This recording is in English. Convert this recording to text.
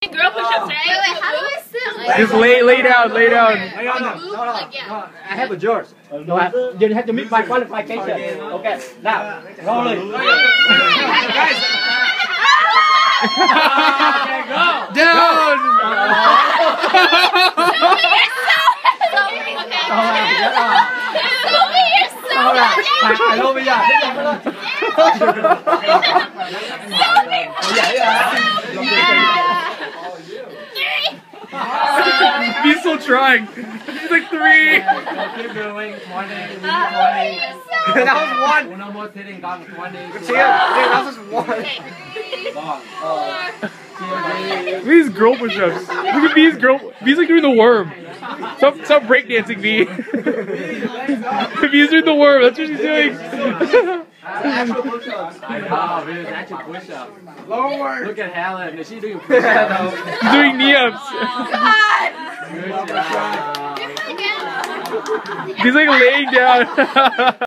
Girl push-ups, right? Wait, wait, how do I sit? Like, Just lay, lay down, lay down. Hang on, no, no, no, no. I have a yours. No, I, you have to meet my qualification. Okay, now, rolling. Guys. Okay, go. Down! Sophie, you're so Alright, bad. I love you. He's still trying. He's like three. Keep going. 20, 20. That was one. No more sitting down. 20. See, that was one. These girl push-ups. Look at these girl. He's like doing the worm. Stop, stop breakdancing, V. V's doing the worm. That's what she's doing. Actual push-ups. I know, it was actual push-ups. Lower. Look at Helen. Is she doing push-ups? She's doing knee-ups. Oh. Good job. He's like laying down.